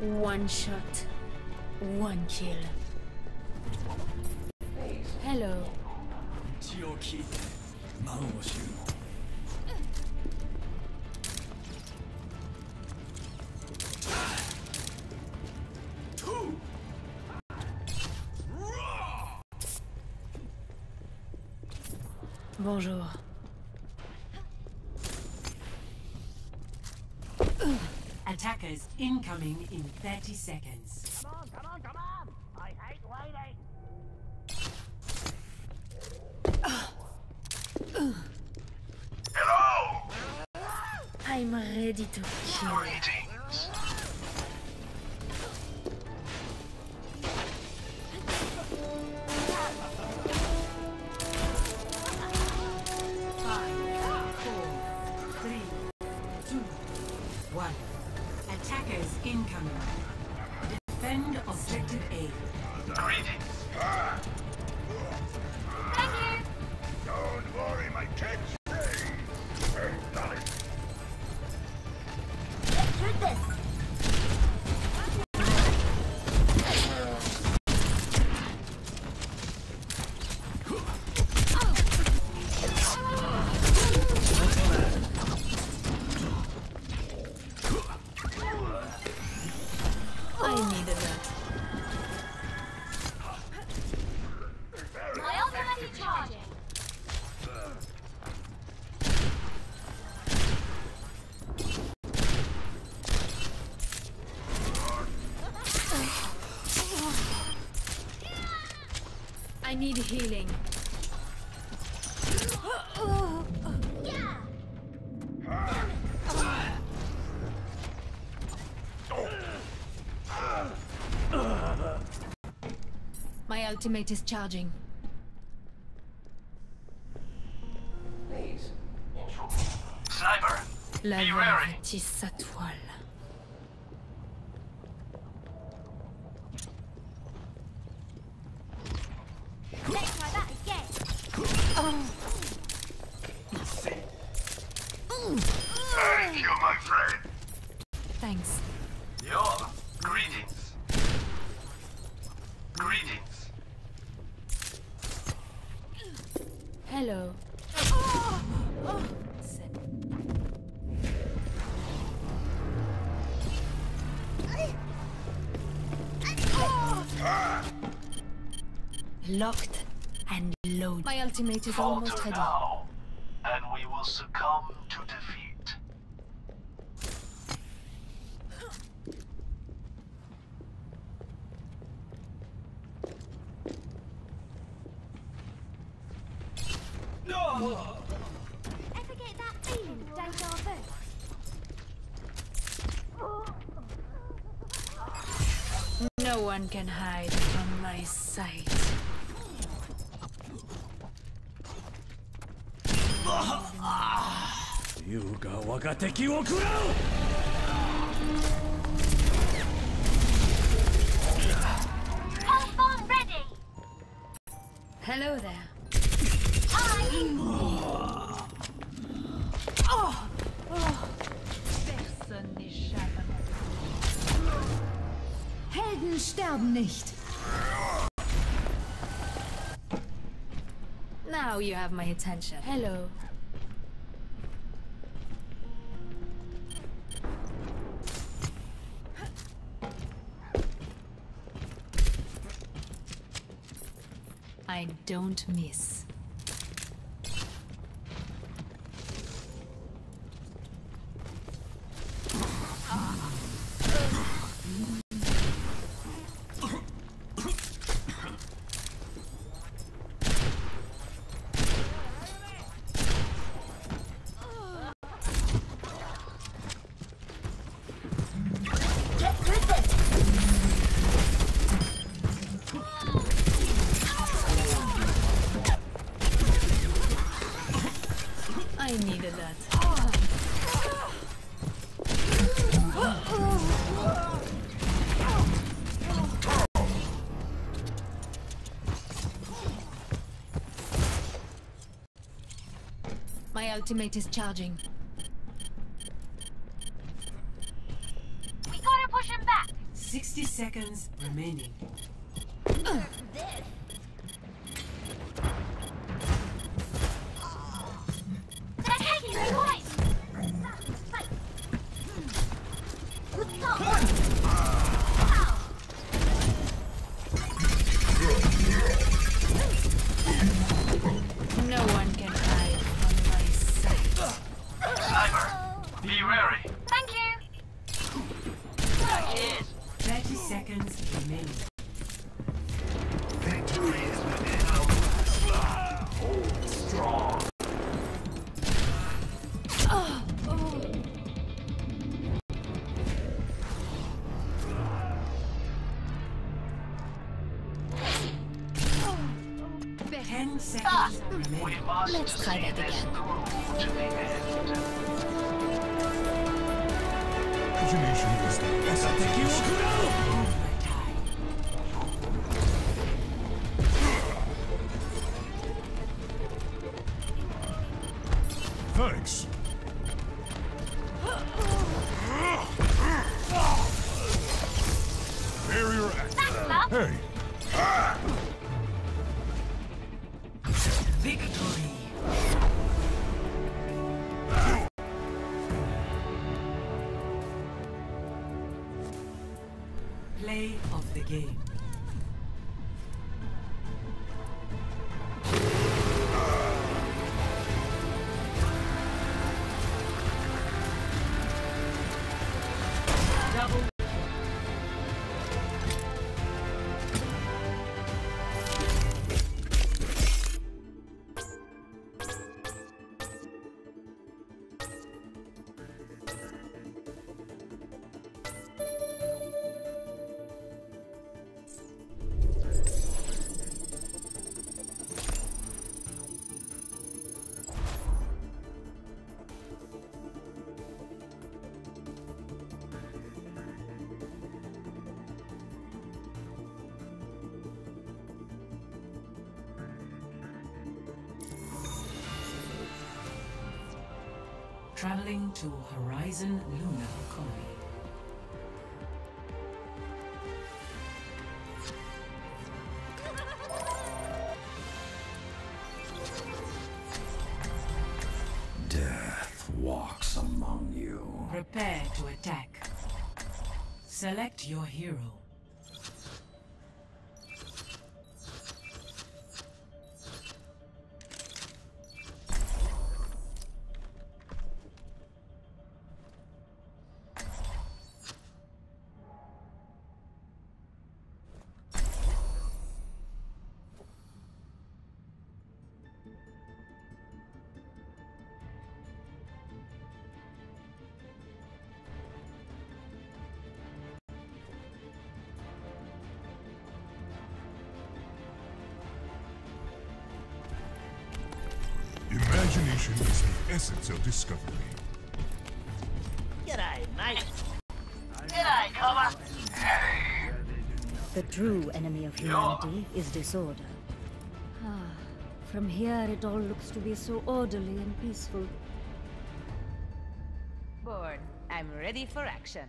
One shot. One kill. Hello. Bonjour. Attackers incoming in 30 seconds. Come on, come on, come on! I hate waiting! Hello! I'm ready to kill. Need healing. My ultimate is charging. Sniper. La Be verve sa toile. Let's try that again. Thank you, my friend. Thanks. Your greetings. Greetings. Hello. Locked and loaded. My ultimate is almost ready. now, and we will succumb to defeat. Ever get that feeling of deja vu? No one can hide from my sight. Yuga wagateki wo kurou! Hello there. Hi. Oh. Oh. Helden sterben nicht. Now you have my attention. Hello. I don't miss. My ultimate is charging. We gotta push him back. 60 seconds remaining. Let's try that again. through Traveling to Horizon Lunar Colony. death walks among you. Prepare to attack. Select your hero. Imagination is the essence of discovery. G'day, mate. G'day, cover. The true enemy of humanity is disorder. Ah, from here it all looks to be so orderly and peaceful. Bored. I'm ready for action.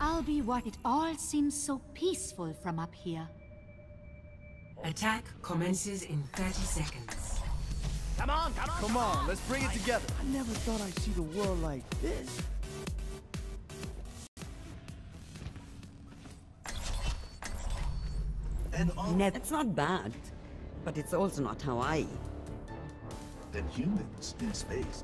I'll be what it all seems so peaceful from up here. Attack commences in 30 seconds. Come on, come on. Come on, let's bring it together. I never thought I'd see the world like this. And all Net, it's not bad, but it's also not Hawaii. than humans in space.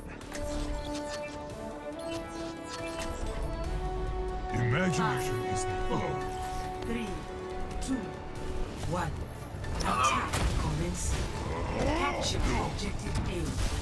Imagination is the Four, three, two, one. Attack commencing. Capture objective A.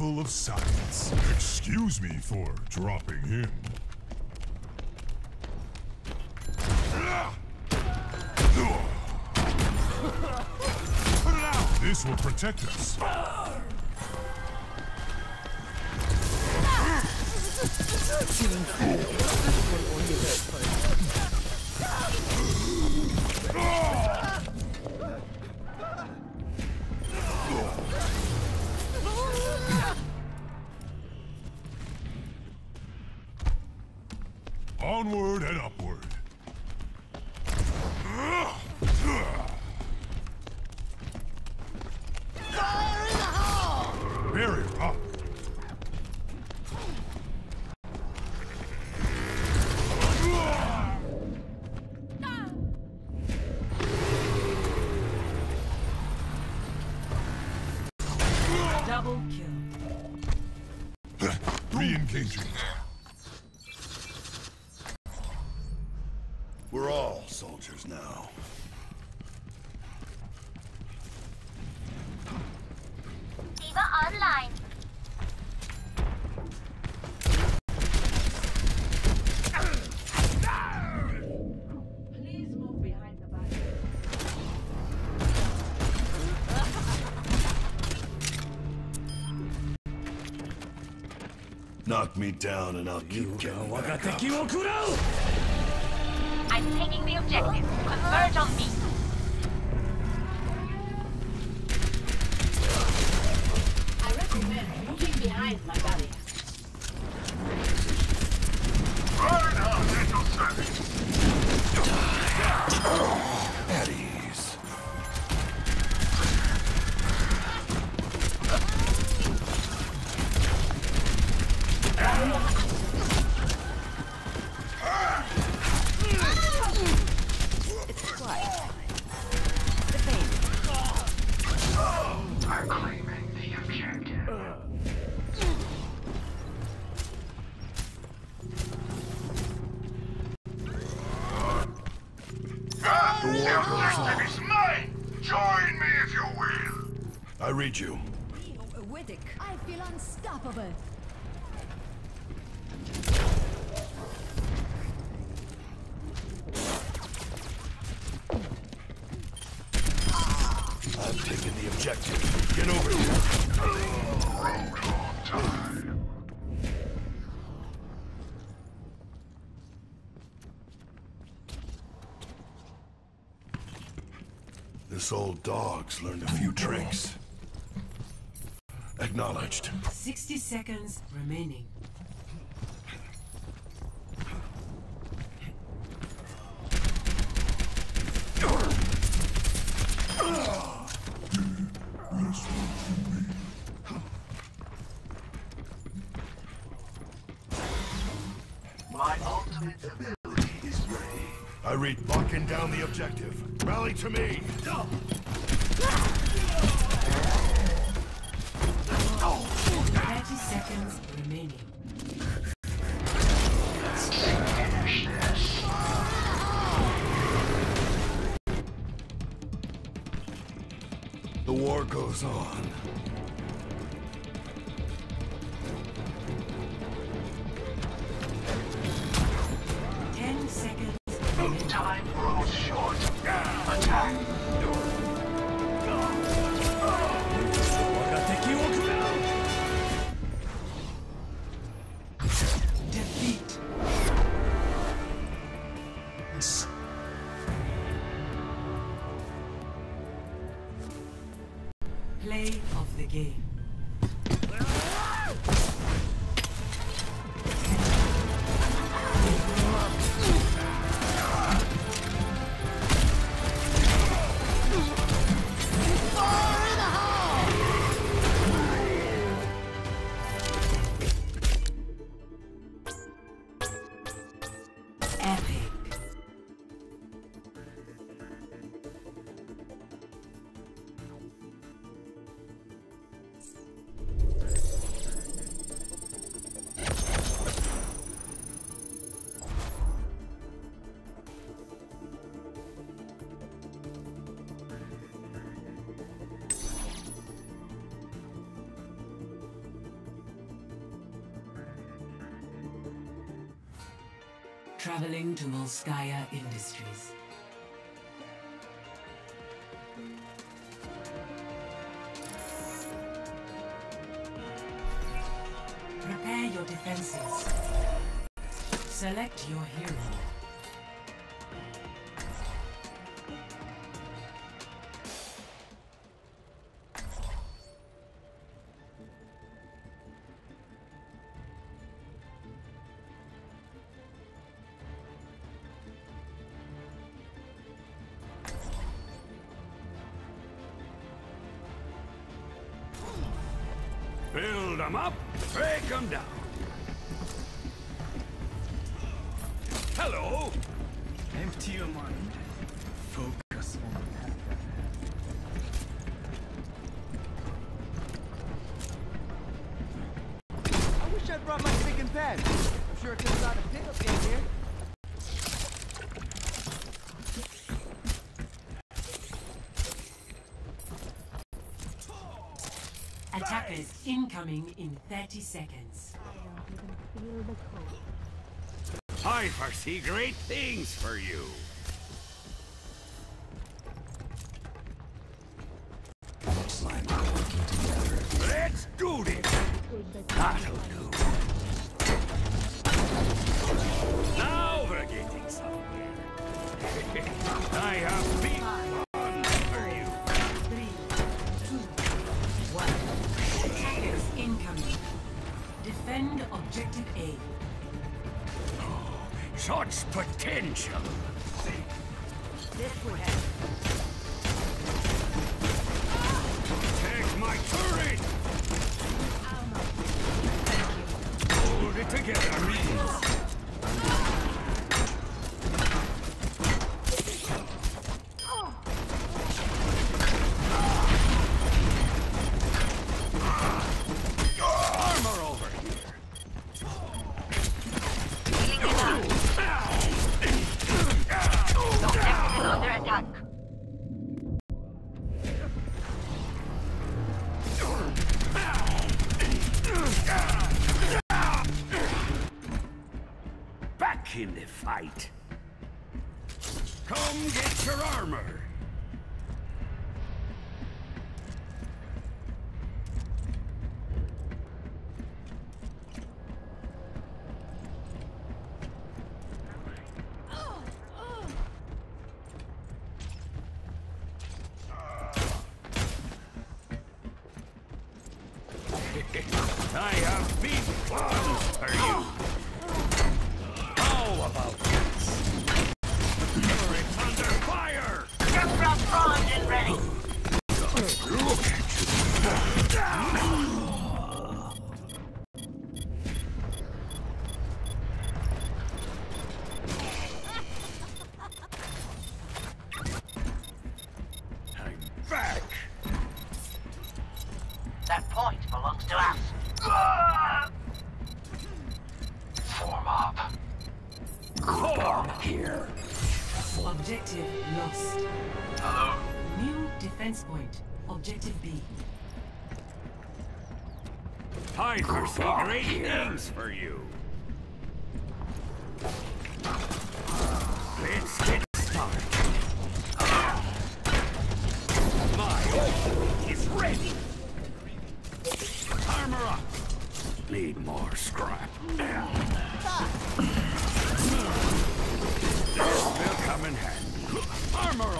of silence. Excuse me for dropping him. This will protect us. Onward and upward. Barrier up. Double kill. Re-engaging. We're all soldiers now. D.Va online. Please move behind the body. Knock me down and I'll keep getting back up. Taking the objective. Converge on me. Old dog's learned a few tricks. Acknowledged. 60 seconds remaining. The war goes on. traveling to Volskaya Industries. Prepare your defenses. Select your hero. them up, break them down. Incoming in 30 seconds. I foresee great things for you. great things for you. Let's get started. My ult is ready. Armor up. Need more scrap. This will come in handy. Armor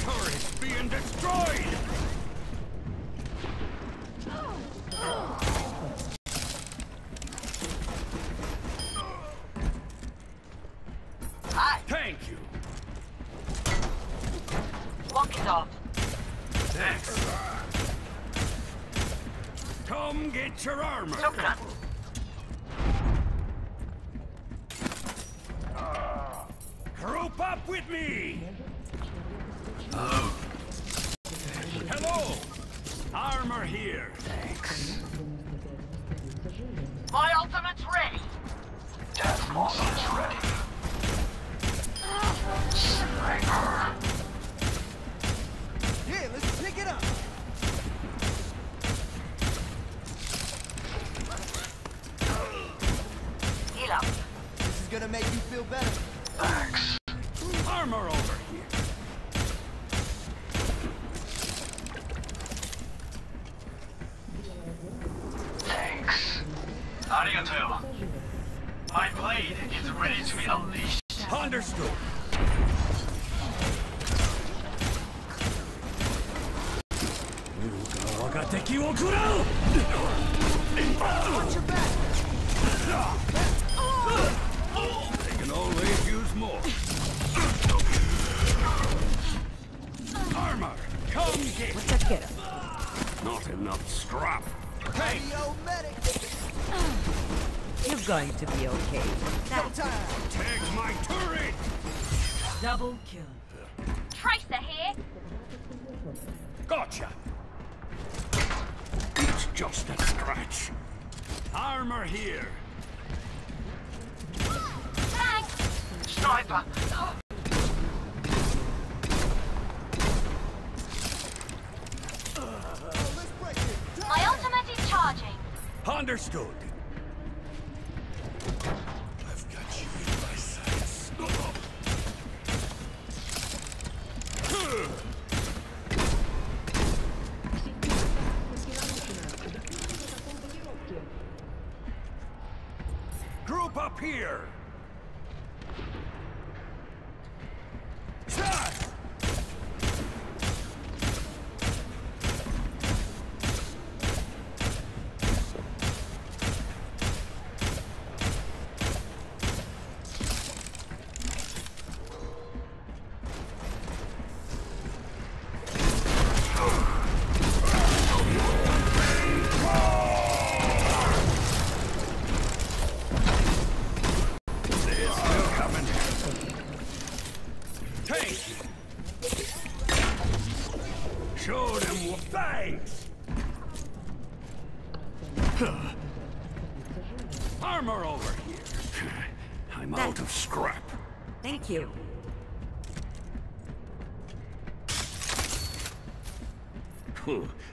Turret being destroyed! gonna make you feel better. Thanks. going to be okay. That's Take my turret! Double kill. Tracer here! Gotcha! It's just a scratch. Armor here. Flag! Sniper! Uh, Understood.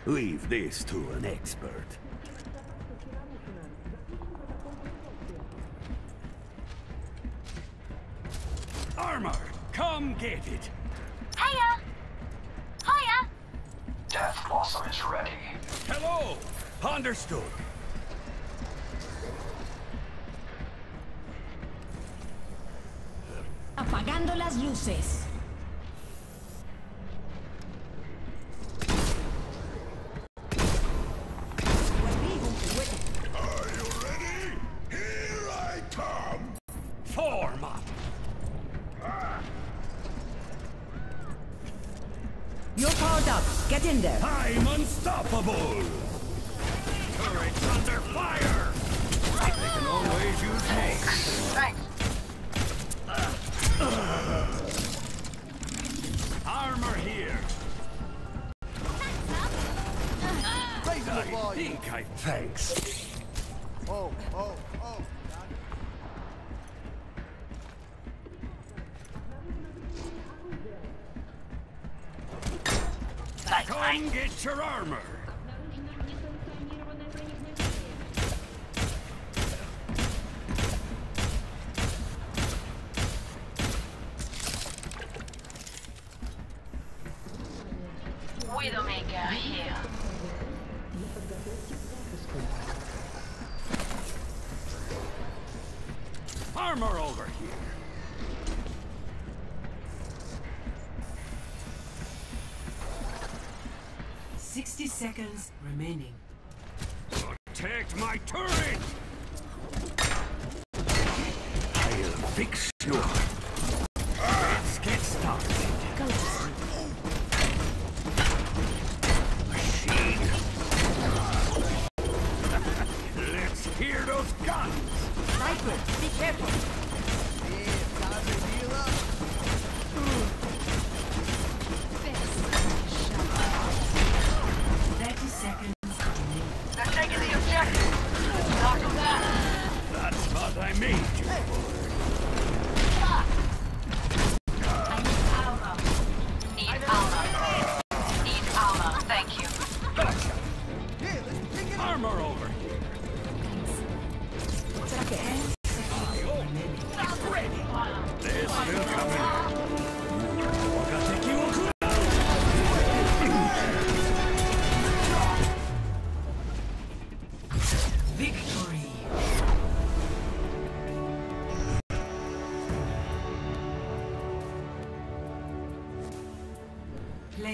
Leave this to an expert. Armor, come get it. Hiya! Hiya! Death Blossom is ready. Hello! Understood. Apagando las luces. Come get your armor.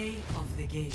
Of the game.